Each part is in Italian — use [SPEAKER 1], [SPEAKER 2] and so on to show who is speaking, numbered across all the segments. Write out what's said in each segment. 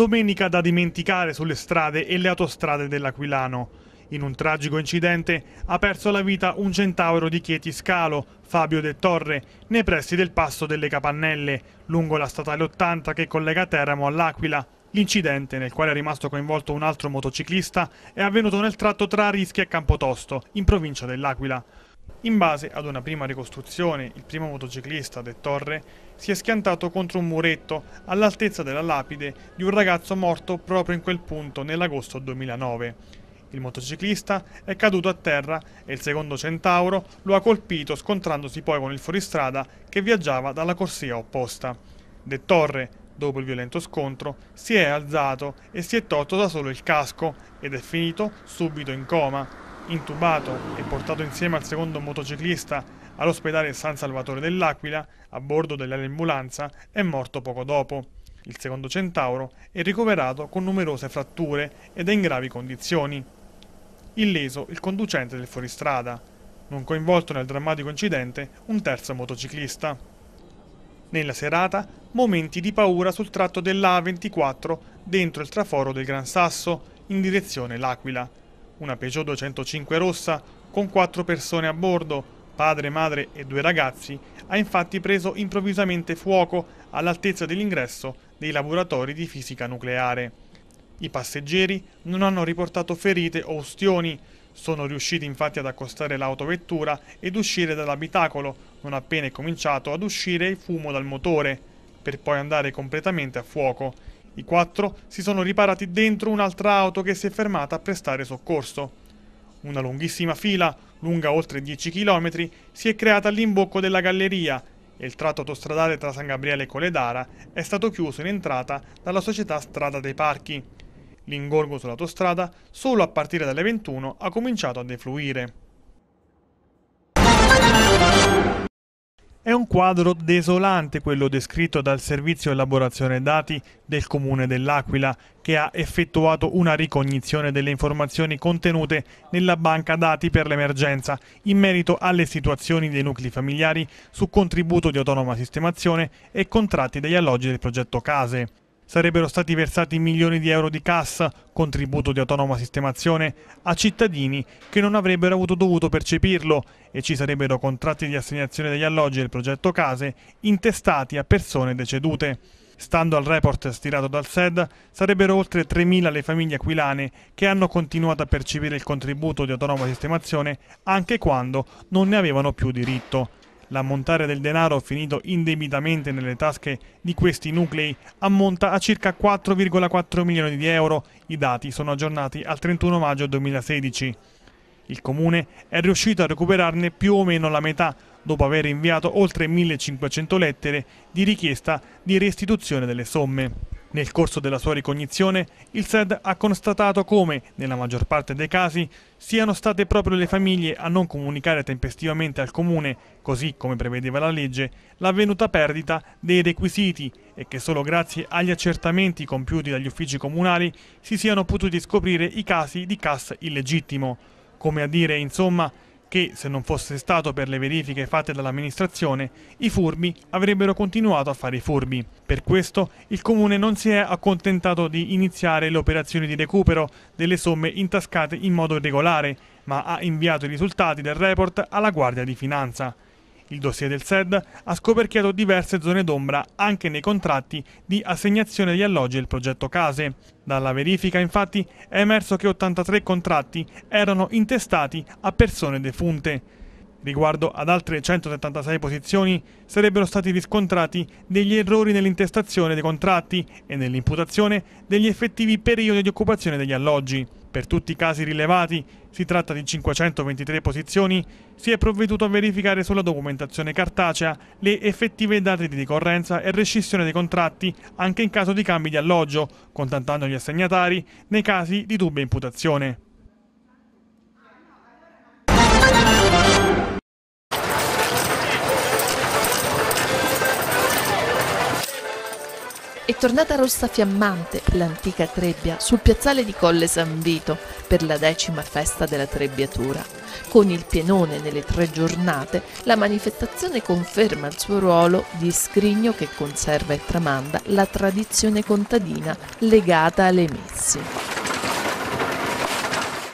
[SPEAKER 1] domenica da dimenticare sulle strade e le autostrade dell'Aquilano. In un tragico incidente ha perso la vita un centauro di Chieti Scalo, Fabio De Torre, nei pressi del passo delle Capannelle, lungo la statale 80 che collega Teramo all'Aquila. L'incidente, nel quale è rimasto coinvolto un altro motociclista, è avvenuto nel tratto tra Rischi e Campotosto, in provincia dell'Aquila. In base ad una prima ricostruzione, il primo motociclista, De Torre, si è schiantato contro un muretto all'altezza della lapide di un ragazzo morto proprio in quel punto nell'agosto 2009. Il motociclista è caduto a terra e il secondo centauro lo ha colpito scontrandosi poi con il fuoristrada che viaggiava dalla corsia opposta. De Torre, dopo il violento scontro, si è alzato e si è tolto da solo il casco ed è finito subito in coma. Intubato e portato insieme al secondo motociclista all'ospedale San Salvatore dell'Aquila, a bordo dell'ambulanza, è morto poco dopo. Il secondo centauro è ricoverato con numerose fratture ed è in gravi condizioni illeso il conducente del fuoristrada, non coinvolto nel drammatico incidente un terzo motociclista. Nella serata, momenti di paura sul tratto dell'A24 dentro il traforo del Gran Sasso in direzione L'Aquila. Una Peugeot 205 rossa con quattro persone a bordo, padre, madre e due ragazzi, ha infatti preso improvvisamente fuoco all'altezza dell'ingresso dei laboratori di fisica nucleare. I passeggeri non hanno riportato ferite o ustioni, sono riusciti infatti ad accostare l'autovettura ed uscire dall'abitacolo, non appena è cominciato ad uscire il fumo dal motore, per poi andare completamente a fuoco. I quattro si sono riparati dentro un'altra auto che si è fermata a prestare soccorso. Una lunghissima fila, lunga oltre 10 km, si è creata all'imbocco della galleria e il tratto autostradale tra San Gabriele e Coledara è stato chiuso in entrata dalla società Strada dei Parchi. L'ingorgo sull'autostrada, solo a partire dalle 21, ha cominciato a defluire. Quadro desolante quello descritto dal Servizio Elaborazione Dati del Comune dell'Aquila, che ha effettuato una ricognizione delle informazioni contenute nella banca dati per l'emergenza in merito alle situazioni dei nuclei familiari su contributo di autonoma sistemazione e contratti degli alloggi del progetto Case sarebbero stati versati milioni di euro di cassa, contributo di autonoma sistemazione, a cittadini che non avrebbero avuto dovuto percepirlo e ci sarebbero contratti di assegnazione degli alloggi del progetto Case intestati a persone decedute. Stando al report stirato dal SED, sarebbero oltre 3.000 le famiglie aquilane che hanno continuato a percepire il contributo di autonoma sistemazione anche quando non ne avevano più diritto. L'ammontare del denaro finito indebitamente nelle tasche di questi nuclei ammonta a circa 4,4 milioni di euro. I dati sono aggiornati al 31 maggio 2016. Il comune è riuscito a recuperarne più o meno la metà dopo aver inviato oltre 1500 lettere di richiesta di restituzione delle somme. Nel corso della sua ricognizione, il SED ha constatato come, nella maggior parte dei casi, siano state proprio le famiglie a non comunicare tempestivamente al comune, così come prevedeva la legge, l'avvenuta perdita dei requisiti e che solo grazie agli accertamenti compiuti dagli uffici comunali si siano potuti scoprire i casi di CAS illegittimo. Come a dire, insomma, che, se non fosse stato per le verifiche fatte dall'amministrazione, i furbi avrebbero continuato a fare i furbi. Per questo il comune non si è accontentato di iniziare le operazioni di recupero delle somme intascate in modo regolare, ma ha inviato i risultati del report alla Guardia di Finanza. Il dossier del SED ha scoperchiato diverse zone d'ombra anche nei contratti di assegnazione degli alloggi del progetto Case. Dalla verifica infatti è emerso che 83 contratti erano intestati a persone defunte. Riguardo ad altre 176 posizioni sarebbero stati riscontrati degli errori nell'intestazione dei contratti e nell'imputazione degli effettivi periodi di occupazione degli alloggi. Per tutti i casi rilevati, si tratta di 523 posizioni, si è provveduto a verificare sulla documentazione cartacea le effettive date di ricorrenza e rescissione dei contratti anche in caso di cambi di alloggio, contattando gli assegnatari nei casi di dubbia imputazione.
[SPEAKER 2] È tornata rossa fiammante l'antica trebbia sul piazzale di Colle San Vito per la decima festa della trebbiatura. Con il pienone nelle tre giornate, la manifestazione conferma il suo ruolo di scrigno che conserva e tramanda la tradizione contadina legata alle messi.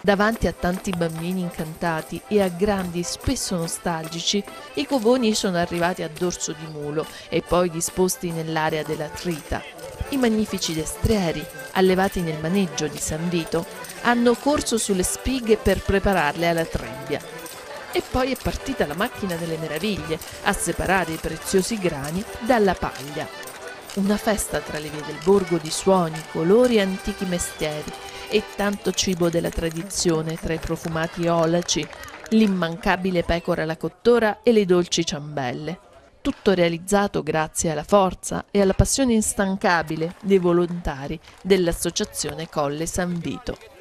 [SPEAKER 2] Davanti a tanti bambini incantati e a grandi spesso nostalgici, i covoni sono arrivati a dorso di mulo e poi disposti nell'area della trita. I magnifici destrieri, allevati nel maneggio di San Vito, hanno corso sulle spighe per prepararle alla trebbia. E poi è partita la macchina delle meraviglie a separare i preziosi grani dalla paglia. Una festa tra le vie del borgo di suoni, colori e antichi mestieri e tanto cibo della tradizione tra i profumati olaci, l'immancabile pecora alla cottora e le dolci ciambelle. Tutto realizzato grazie alla forza e alla passione instancabile dei volontari dell'Associazione Colle San Vito.